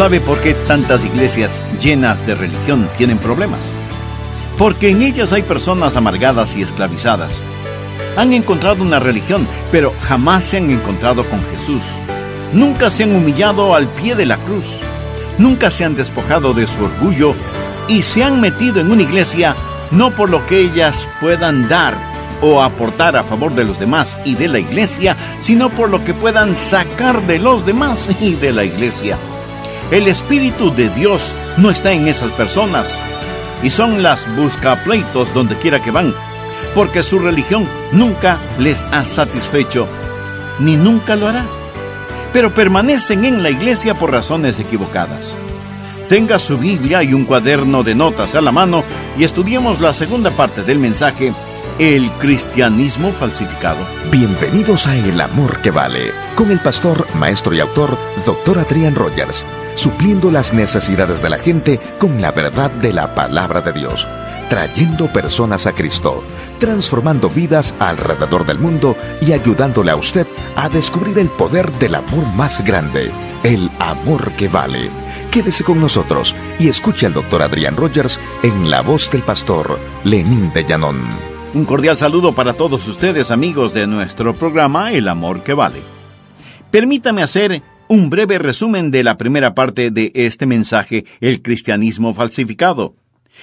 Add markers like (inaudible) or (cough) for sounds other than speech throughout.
¿Sabe por qué tantas iglesias llenas de religión tienen problemas? Porque en ellas hay personas amargadas y esclavizadas. Han encontrado una religión, pero jamás se han encontrado con Jesús. Nunca se han humillado al pie de la cruz. Nunca se han despojado de su orgullo y se han metido en una iglesia no por lo que ellas puedan dar o aportar a favor de los demás y de la iglesia, sino por lo que puedan sacar de los demás y de la iglesia. El Espíritu de Dios no está en esas personas y son las buscapleitos donde quiera que van, porque su religión nunca les ha satisfecho, ni nunca lo hará. Pero permanecen en la iglesia por razones equivocadas. Tenga su Biblia y un cuaderno de notas a la mano y estudiemos la segunda parte del mensaje el cristianismo falsificado. Bienvenidos a El Amor que Vale, con el pastor, maestro y autor, Dr. Adrian Rogers, supliendo las necesidades de la gente con la verdad de la palabra de Dios, trayendo personas a Cristo, transformando vidas alrededor del mundo y ayudándole a usted a descubrir el poder del amor más grande, el amor que vale. Quédese con nosotros y escuche al doctor Adrián Rogers en la voz del pastor Lenín de Llanón. Un cordial saludo para todos ustedes amigos de nuestro programa El Amor que Vale. Permítame hacer un breve resumen de la primera parte de este mensaje, El cristianismo falsificado.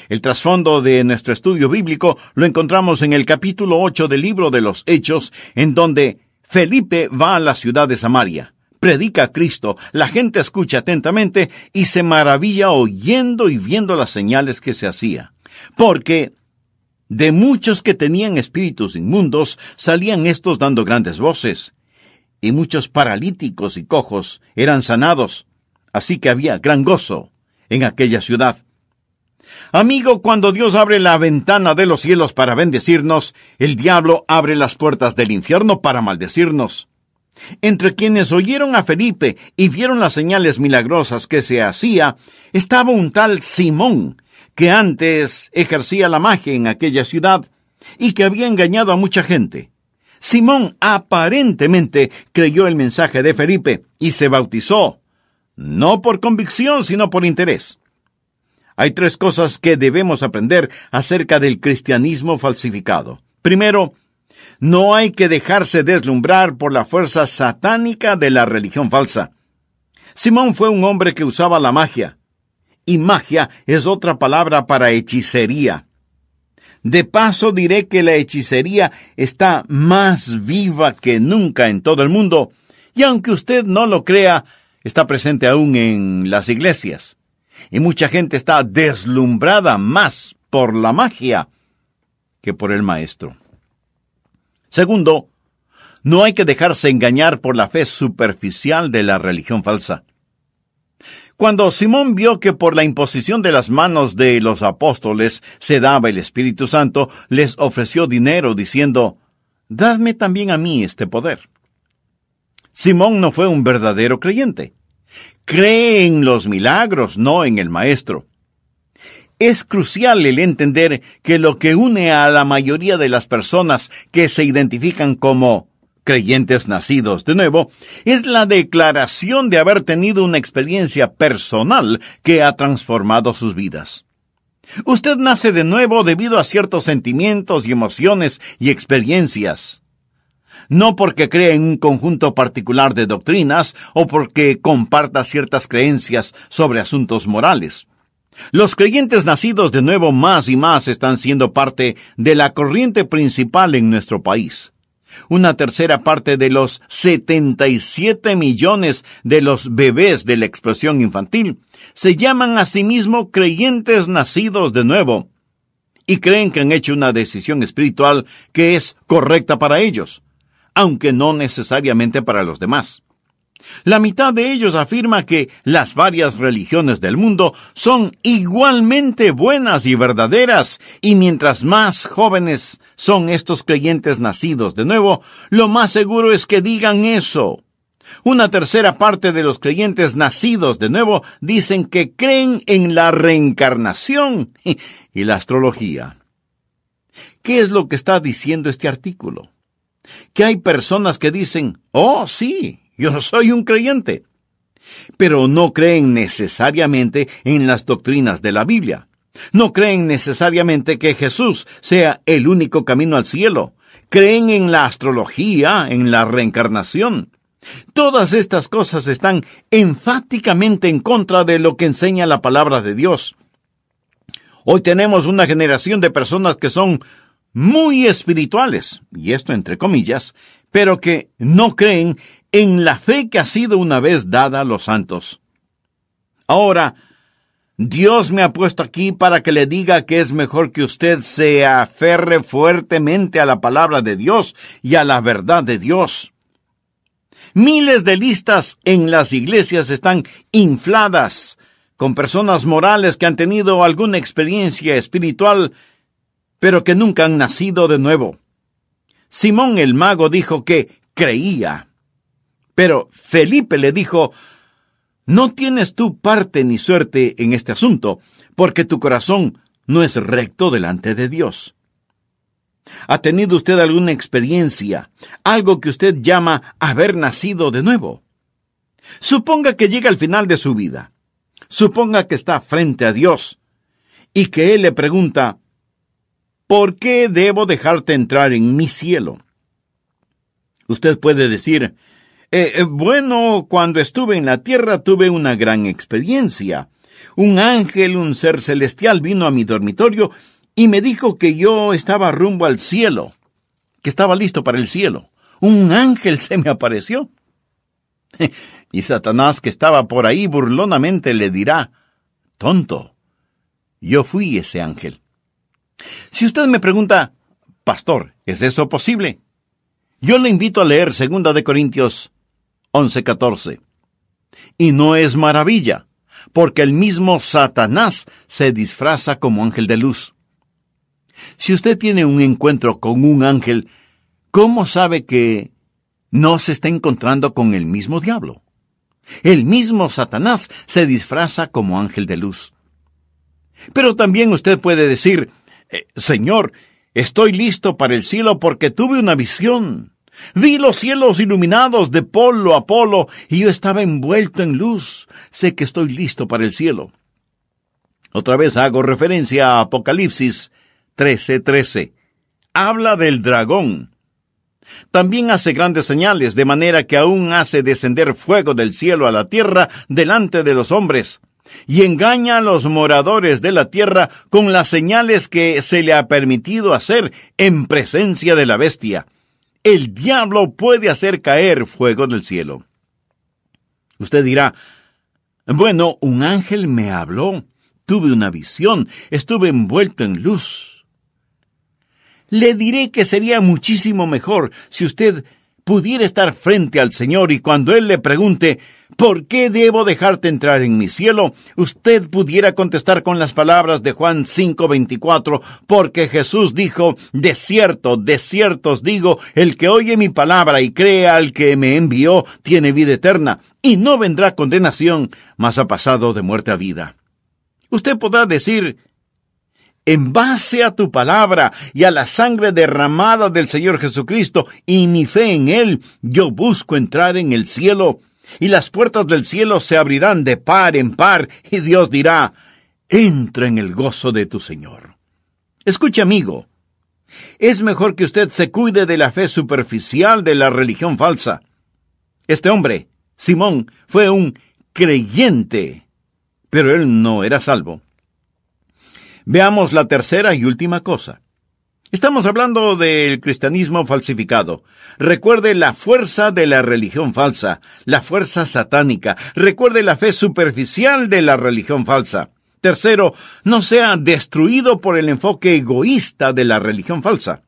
El trasfondo de nuestro estudio bíblico lo encontramos en el capítulo 8 del libro de los Hechos, en donde Felipe va a la ciudad de Samaria. Predica a Cristo, la gente escucha atentamente y se maravilla oyendo y viendo las señales que se hacía. Porque de muchos que tenían espíritus inmundos salían estos dando grandes voces, y muchos paralíticos y cojos eran sanados, así que había gran gozo en aquella ciudad. Amigo, cuando Dios abre la ventana de los cielos para bendecirnos, el diablo abre las puertas del infierno para maldecirnos. Entre quienes oyeron a Felipe y vieron las señales milagrosas que se hacía, estaba un tal Simón, que antes ejercía la magia en aquella ciudad y que había engañado a mucha gente. Simón aparentemente creyó el mensaje de Felipe y se bautizó, no por convicción, sino por interés. Hay tres cosas que debemos aprender acerca del cristianismo falsificado. Primero, no hay que dejarse deslumbrar por la fuerza satánica de la religión falsa. Simón fue un hombre que usaba la magia, y magia es otra palabra para hechicería. De paso diré que la hechicería está más viva que nunca en todo el mundo, y aunque usted no lo crea, está presente aún en las iglesias. Y mucha gente está deslumbrada más por la magia que por el maestro. Segundo, no hay que dejarse engañar por la fe superficial de la religión falsa. Cuando Simón vio que por la imposición de las manos de los apóstoles se daba el Espíritu Santo, les ofreció dinero diciendo, Dadme también a mí este poder. Simón no fue un verdadero creyente. Cree en los milagros, no en el Maestro. Es crucial el entender que lo que une a la mayoría de las personas que se identifican como creyentes nacidos de nuevo, es la declaración de haber tenido una experiencia personal que ha transformado sus vidas. Usted nace de nuevo debido a ciertos sentimientos y emociones y experiencias. No porque cree en un conjunto particular de doctrinas o porque comparta ciertas creencias sobre asuntos morales. Los creyentes nacidos de nuevo más y más están siendo parte de la corriente principal en nuestro país. Una tercera parte de los 77 millones de los bebés de la explosión infantil se llaman a sí mismos creyentes nacidos de nuevo y creen que han hecho una decisión espiritual que es correcta para ellos, aunque no necesariamente para los demás. La mitad de ellos afirma que las varias religiones del mundo son igualmente buenas y verdaderas, y mientras más jóvenes son estos creyentes nacidos de nuevo, lo más seguro es que digan eso. Una tercera parte de los creyentes nacidos de nuevo dicen que creen en la reencarnación (laughs) y la astrología. ¿Qué es lo que está diciendo este artículo? Que hay personas que dicen, oh sí, yo soy un creyente. pero no creen necesariamente en las doctrinas de la Biblia. No creen necesariamente que Jesús sea el único camino al cielo. Creen en la astrología, en la reencarnación. Todas estas cosas están enfáticamente en contra de lo que enseña la palabra de Dios. Hoy tenemos una generación de personas que son muy espirituales, y esto entre comillas, pero que no creen en la fe que ha sido una vez dada a los santos. Ahora, Dios me ha puesto aquí para que le diga que es mejor que usted se aferre fuertemente a la palabra de Dios y a la verdad de Dios. Miles de listas en las iglesias están infladas con personas morales que han tenido alguna experiencia espiritual, pero que nunca han nacido de nuevo. Simón el mago dijo que creía. Pero Felipe le dijo, no tienes tú parte ni suerte en este asunto, porque tu corazón no es recto delante de Dios. ¿Ha tenido usted alguna experiencia, algo que usted llama haber nacido de nuevo? Suponga que llega al final de su vida. Suponga que está frente a Dios y que Él le pregunta, ¿por qué debo dejarte entrar en mi cielo? Usted puede decir, eh, eh, bueno, cuando estuve en la tierra tuve una gran experiencia. Un ángel, un ser celestial, vino a mi dormitorio y me dijo que yo estaba rumbo al cielo, que estaba listo para el cielo. Un ángel (laughs) se me apareció. y Satanás, que estaba por ahí burlonamente, le dirá, Tonto, yo fui ese ángel. Si usted me pregunta, Pastor, ¿es eso posible? Yo le invito a leer 2 de Corintios 11:14. Y no es maravilla, porque el mismo Satanás se disfraza como ángel de luz. Si usted tiene un encuentro con un ángel, ¿cómo sabe que no se está encontrando con el mismo diablo? El mismo Satanás se disfraza como ángel de luz. Pero también usted puede decir, eh, Señor, estoy listo para el cielo porque tuve una visión. Vi los cielos iluminados de polo a polo y yo estaba envuelto en luz. Sé que estoy listo para el cielo. Otra vez hago referencia a Apocalipsis 13:13. Habla del dragón. También hace grandes señales, de manera que aún hace descender fuego del cielo a la tierra delante de los hombres, y engaña a los moradores de la tierra con las señales que se le ha permitido hacer en presencia de la bestia. El diablo puede hacer caer fuego del cielo. Usted dirá, bueno, un ángel me habló, tuve una visión, estuve envuelto en luz le diré que sería muchísimo mejor si usted pudiera estar frente al Señor y cuando Él le pregunte ¿Por qué debo dejarte entrar en mi cielo? usted pudiera contestar con las palabras de Juan 5:24, porque Jesús dijo, De cierto, de cierto os digo, el que oye mi palabra y cree al que me envió, tiene vida eterna, y no vendrá condenación, mas ha pasado de muerte a vida. Usted podrá decir, en base a tu palabra y a la sangre derramada del Señor Jesucristo y mi fe en Él, yo busco entrar en el cielo, y las puertas del cielo se abrirán de par en par, y Dios dirá, entra en el gozo de tu Señor. Escuche, amigo, es mejor que usted se cuide de la fe superficial de la religión falsa. Este hombre, Simón, fue un creyente, pero él no era salvo. Veamos la tercera y última cosa. Estamos hablando del cristianismo falsificado. Recuerde la fuerza de la religión falsa, la fuerza satánica. Recuerde la fe superficial de la religión falsa. Tercero, no sea destruido por el enfoque egoísta de la religión falsa.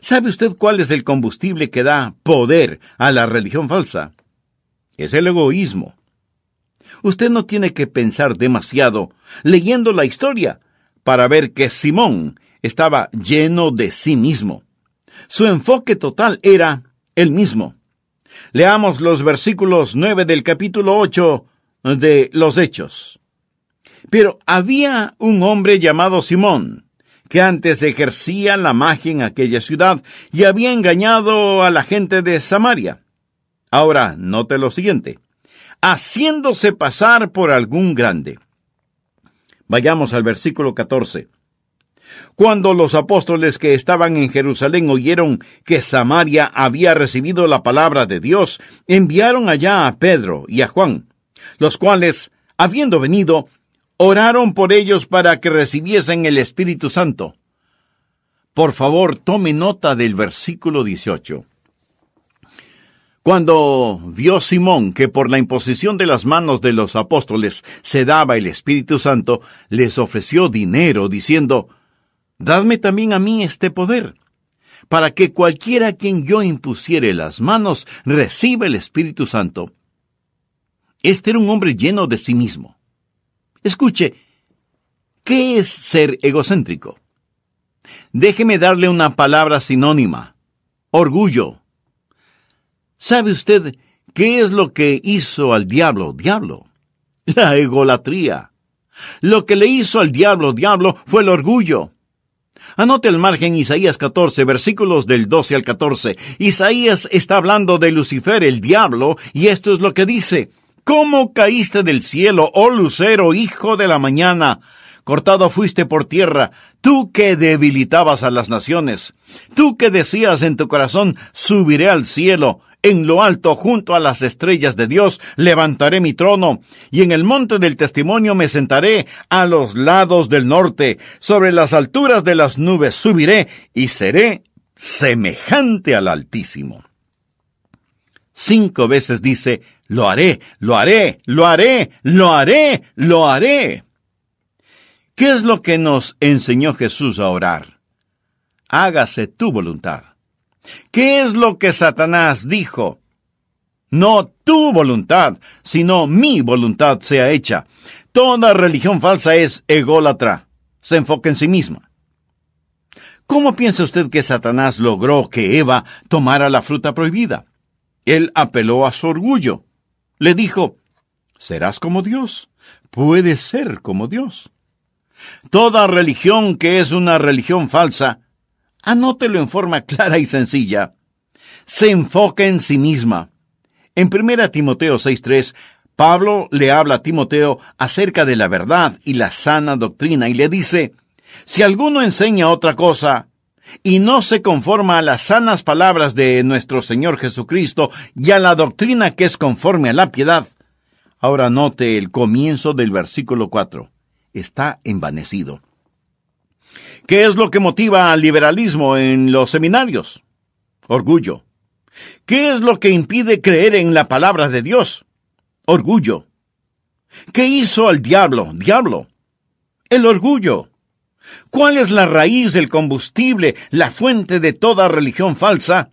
¿Sabe usted cuál es el combustible que da poder a la religión falsa? Es el egoísmo. Usted no tiene que pensar demasiado leyendo la historia para ver que Simón estaba lleno de sí mismo. Su enfoque total era el mismo. Leamos los versículos nueve del capítulo ocho de los Hechos. Pero había un hombre llamado Simón, que antes ejercía la magia en aquella ciudad y había engañado a la gente de Samaria. Ahora, note lo siguiente. haciéndose pasar por algún grande. Vayamos al versículo 14. Cuando los apóstoles que estaban en Jerusalén oyeron que Samaria había recibido la palabra de Dios, enviaron allá a Pedro y a Juan, los cuales, habiendo venido, oraron por ellos para que recibiesen el Espíritu Santo. Por favor, tome nota del versículo 18. Cuando vio Simón que por la imposición de las manos de los apóstoles se daba el Espíritu Santo, les ofreció dinero, diciendo, Dadme también a mí este poder, para que cualquiera a quien yo impusiere las manos reciba el Espíritu Santo. Este era un hombre lleno de sí mismo. Escuche, ¿qué es ser egocéntrico? Déjeme darle una palabra sinónima. Orgullo. ¿Sabe usted qué es lo que hizo al diablo, diablo? La egolatría. Lo que le hizo al diablo, diablo, fue el orgullo. Anote el margen Isaías 14, versículos del 12 al 14. Isaías está hablando de Lucifer, el diablo, y esto es lo que dice. ¿Cómo caíste del cielo, oh lucero, hijo de la mañana? Cortado fuiste por tierra, tú que debilitabas a las naciones, tú que decías en tu corazón, subiré al cielo, en lo alto, junto a las estrellas de Dios, levantaré mi trono, y en el monte del testimonio me sentaré a los lados del norte, sobre las alturas de las nubes subiré, y seré semejante al Altísimo. Cinco veces dice, lo haré, lo haré, lo haré, lo haré, lo haré. ¿Qué es lo que nos enseñó Jesús a orar? Hágase tu voluntad. ¿Qué es lo que Satanás dijo? No tu voluntad, sino mi voluntad sea hecha. Toda religión falsa es ególatra. Se enfoca en sí misma. ¿Cómo piensa usted que Satanás logró que Eva tomara la fruta prohibida? Él apeló a su orgullo. Le dijo, serás como Dios. Puedes ser como Dios. Toda religión que es una religión falsa Anótelo en forma clara y sencilla. Se enfoca en sí misma. En 1 Timoteo 6.3, Pablo le habla a Timoteo acerca de la verdad y la sana doctrina y le dice, si alguno enseña otra cosa y no se conforma a las sanas palabras de nuestro Señor Jesucristo y a la doctrina que es conforme a la piedad, ahora note el comienzo del versículo 4, está envanecido. ¿Qué es lo que motiva al liberalismo en los seminarios? Orgullo. ¿Qué es lo que impide creer en la palabra de Dios? Orgullo. ¿Qué hizo al diablo? Diablo. El orgullo. ¿Cuál es la raíz, el combustible, la fuente de toda religión falsa?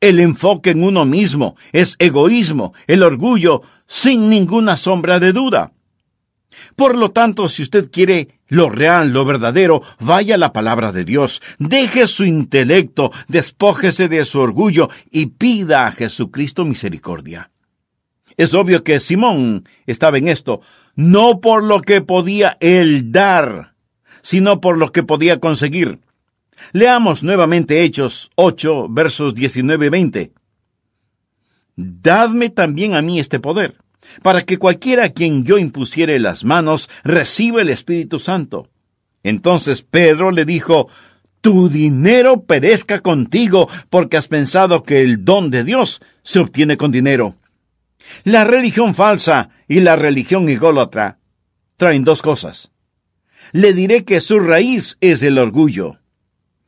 El enfoque en uno mismo es egoísmo, el orgullo, sin ninguna sombra de duda. Por lo tanto, si usted quiere lo real, lo verdadero, vaya a la palabra de Dios, deje su intelecto, despójese de su orgullo y pida a Jesucristo misericordia. Es obvio que Simón estaba en esto, no por lo que podía él dar, sino por lo que podía conseguir. Leamos nuevamente Hechos 8, versos 19 y 20. Dadme también a mí este poder para que cualquiera a quien yo impusiere las manos reciba el Espíritu Santo. Entonces Pedro le dijo, Tu dinero perezca contigo, porque has pensado que el don de Dios se obtiene con dinero. La religión falsa y la religión igólatra traen dos cosas. Le diré que su raíz es el orgullo.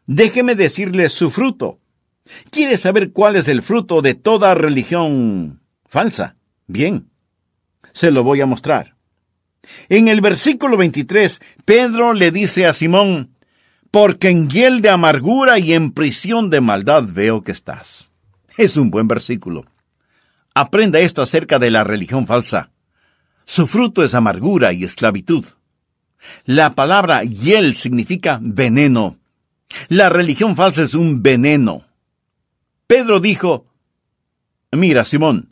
Déjeme decirle su fruto. ¿Quiere saber cuál es el fruto de toda religión falsa? Bien se lo voy a mostrar. En el versículo 23, Pedro le dice a Simón, porque en hiel de amargura y en prisión de maldad veo que estás. Es un buen versículo. Aprenda esto acerca de la religión falsa. Su fruto es amargura y esclavitud. La palabra hiel significa veneno. La religión falsa es un veneno. Pedro dijo, Mira, Simón,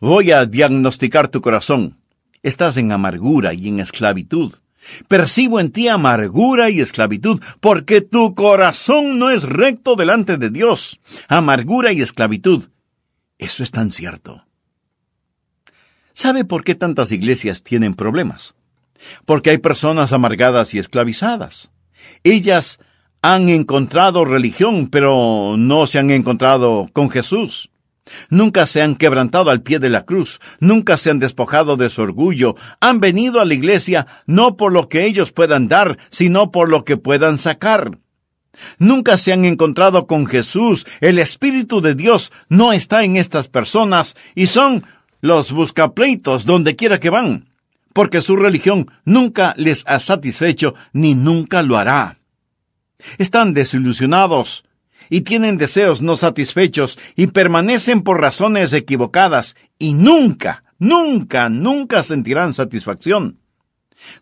Voy a diagnosticar tu corazón. Estás en amargura y en esclavitud. Percibo en ti amargura y esclavitud, porque tu corazón no es recto delante de Dios. Amargura y esclavitud. Eso es tan cierto. ¿Sabe por qué tantas iglesias tienen problemas? Porque hay personas amargadas y esclavizadas. Ellas han encontrado religión, pero no se han encontrado con Jesús. Nunca se han quebrantado al pie de la cruz, nunca se han despojado de su orgullo, han venido a la iglesia no por lo que ellos puedan dar, sino por lo que puedan sacar. Nunca se han encontrado con Jesús, el Espíritu de Dios no está en estas personas y son los buscapleitos donde quiera que van, porque su religión nunca les ha satisfecho ni nunca lo hará. Están desilusionados, y tienen deseos no satisfechos y permanecen por razones equivocadas y nunca, nunca, nunca sentirán satisfacción.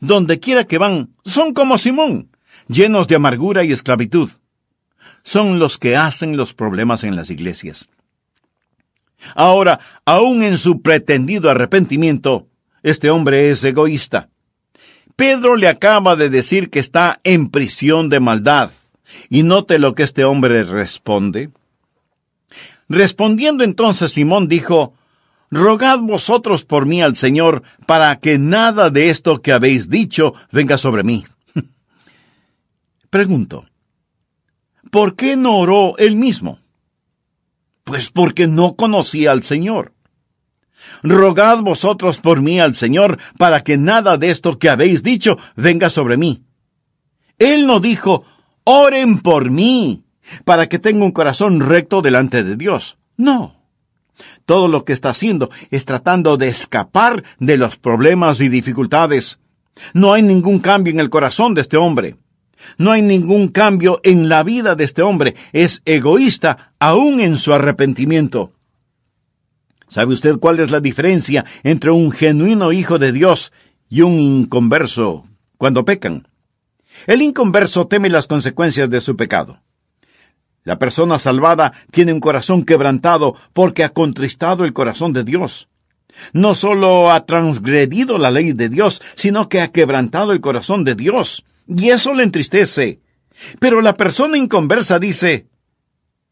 Donde quiera que van, son como Simón, llenos de amargura y esclavitud. Son los que hacen los problemas en las iglesias. Ahora, aun en su pretendido arrepentimiento, este hombre es egoísta. Pedro le acaba de decir que está en prisión de maldad. Y note lo que este hombre responde. Respondiendo entonces Simón dijo, Rogad vosotros por mí al Señor, para que nada de esto que habéis dicho venga sobre mí. (laughs) Pregunto, ¿por qué no oró él mismo? Pues porque no conocía al Señor. Rogad vosotros por mí al Señor, para que nada de esto que habéis dicho venga sobre mí. Él no dijo, Oren por mí, para que tenga un corazón recto delante de Dios. No. Todo lo que está haciendo es tratando de escapar de los problemas y dificultades. No hay ningún cambio en el corazón de este hombre. No hay ningún cambio en la vida de este hombre. Es egoísta aún en su arrepentimiento. ¿Sabe usted cuál es la diferencia entre un genuino hijo de Dios y un inconverso cuando pecan? El inconverso teme las consecuencias de su pecado. La persona salvada tiene un corazón quebrantado porque ha contristado el corazón de Dios. No solo ha transgredido la ley de Dios, sino que ha quebrantado el corazón de Dios. Y eso le entristece. Pero la persona inconversa dice,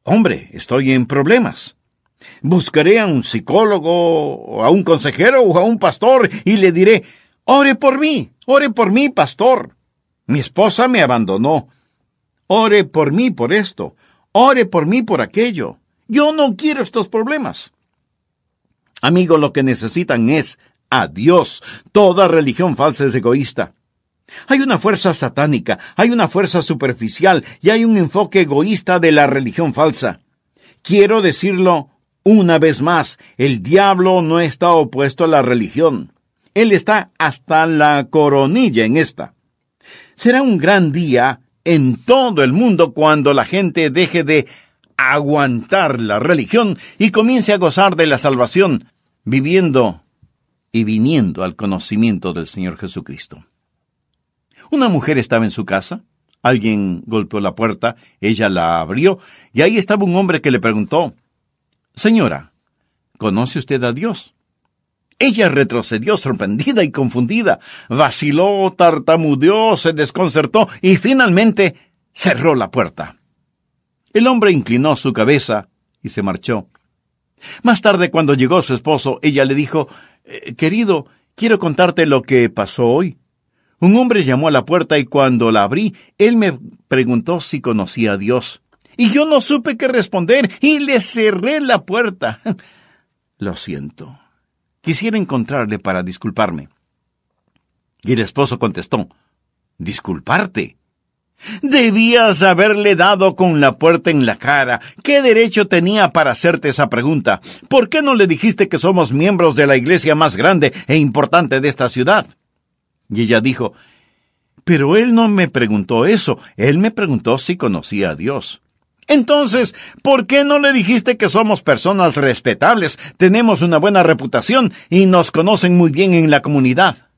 Hombre, estoy en problemas. Buscaré a un psicólogo, a un consejero, o a un pastor, y le diré, Ore por mí, ore por mí, pastor. Mi esposa me abandonó. Ore por mí por esto. Ore por mí por aquello. Yo no quiero estos problemas. Amigo, lo que necesitan es a Dios. Toda religión falsa es egoísta. Hay una fuerza satánica, hay una fuerza superficial y hay un enfoque egoísta de la religión falsa. Quiero decirlo una vez más, el diablo no está opuesto a la religión. Él está hasta la coronilla en esta. Será un gran día en todo el mundo cuando la gente deje de aguantar la religión y comience a gozar de la salvación, viviendo y viniendo al conocimiento del Señor Jesucristo. Una mujer estaba en su casa, alguien golpeó la puerta, ella la abrió, y ahí estaba un hombre que le preguntó, Señora, ¿conoce usted a Dios? Ella retrocedió sorprendida y confundida, vaciló, tartamudeó, se desconcertó y finalmente cerró la puerta. El hombre inclinó su cabeza y se marchó. Más tarde, cuando llegó su esposo, ella le dijo, eh, Querido, quiero contarte lo que pasó hoy. Un hombre llamó a la puerta y cuando la abrí, él me preguntó si conocía a Dios. Y yo no supe qué responder y le cerré la puerta. (laughs) Lo siento. Quisiera encontrarle para disculparme. Y el esposo contestó, ¿Disculparte? Debías haberle dado con la puerta en la cara. ¿Qué derecho tenía para hacerte esa pregunta? ¿Por qué no le dijiste que somos miembros de la iglesia más grande e importante de esta ciudad? Y ella dijo, pero él no me preguntó eso, él me preguntó si conocía a Dios. Entonces, ¿por qué no le dijiste que somos personas respetables, tenemos una buena reputación y nos conocen muy bien en la comunidad?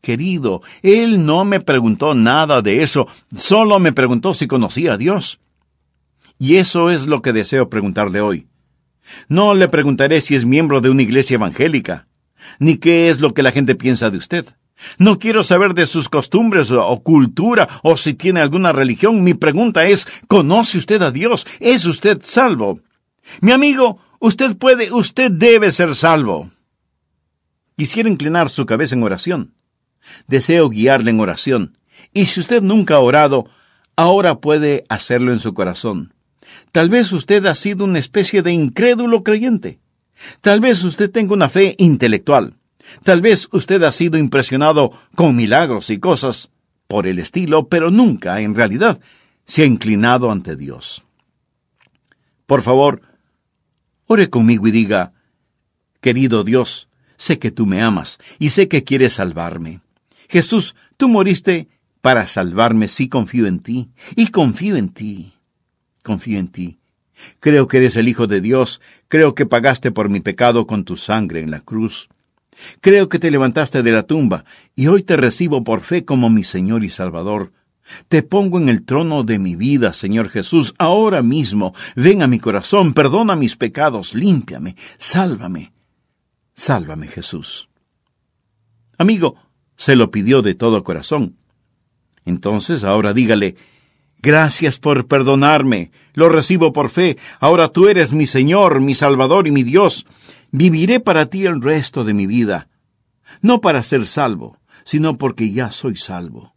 Querido, él no me preguntó nada de eso, solo me preguntó si conocía a Dios. Y eso es lo que deseo preguntarle hoy. No le preguntaré si es miembro de una iglesia evangélica, ni qué es lo que la gente piensa de usted. No quiero saber de sus costumbres o cultura o si tiene alguna religión. Mi pregunta es, ¿conoce usted a Dios? ¿Es usted salvo? Mi amigo, usted puede, usted debe ser salvo. Quisiera inclinar su cabeza en oración. Deseo guiarle en oración. Y si usted nunca ha orado, ahora puede hacerlo en su corazón. Tal vez usted ha sido una especie de incrédulo creyente. Tal vez usted tenga una fe intelectual. Tal vez usted ha sido impresionado con milagros y cosas por el estilo, pero nunca, en realidad, se ha inclinado ante Dios. Por favor, ore conmigo y diga, Querido Dios, sé que tú me amas y sé que quieres salvarme. Jesús, tú moriste para salvarme si confío en ti, y confío en ti, confío en ti. Creo que eres el Hijo de Dios, creo que pagaste por mi pecado con tu sangre en la cruz. Creo que te levantaste de la tumba, y hoy te recibo por fe como mi Señor y Salvador. Te pongo en el trono de mi vida, Señor Jesús, ahora mismo. Ven a mi corazón, perdona mis pecados, límpiame, sálvame. Sálvame, Jesús. Amigo, se lo pidió de todo corazón. Entonces ahora dígale, Gracias por perdonarme, lo recibo por fe, ahora tú eres mi Señor, mi Salvador y mi Dios. Viviré para ti el resto de mi vida, no para ser salvo, sino porque ya soy salvo.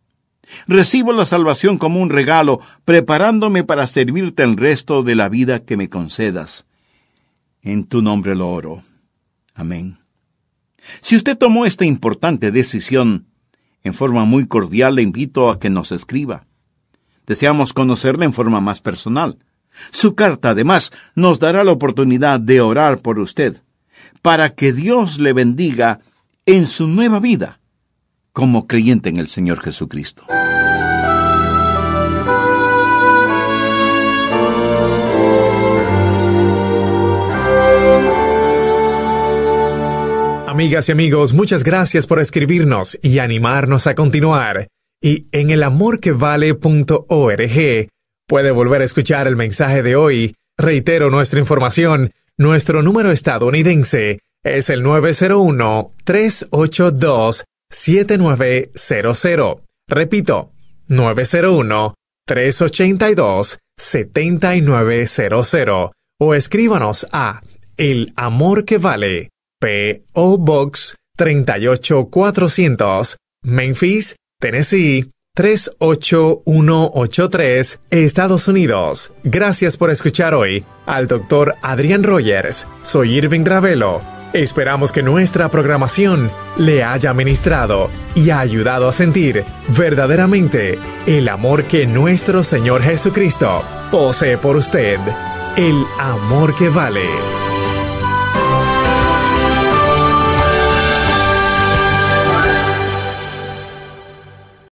Recibo la salvación como un regalo, preparándome para servirte el resto de la vida que me concedas. En tu nombre lo oro. Amén. Si usted tomó esta importante decisión, en forma muy cordial le invito a que nos escriba. Deseamos conocerle en forma más personal. Su carta, además, nos dará la oportunidad de orar por usted, para que Dios le bendiga en su nueva vida como creyente en el Señor Jesucristo. Amigas y amigos, muchas gracias por escribirnos y animarnos a continuar. Y en elamorquevale.org puede volver a escuchar el mensaje de hoy. Reitero nuestra información. Nuestro número estadounidense es el 901-382-7900. Repito, 901-382-7900. O escríbanos a El Amor que Vale P.O. Box 38400, Memphis, Tennessee 38183, Estados Unidos. Gracias por escuchar hoy al Dr. Adrián Rogers. Soy Irving Ravelo. Esperamos que nuestra programación le haya ministrado y ha ayudado a sentir verdaderamente el amor que nuestro Señor Jesucristo posee por usted. El amor que vale.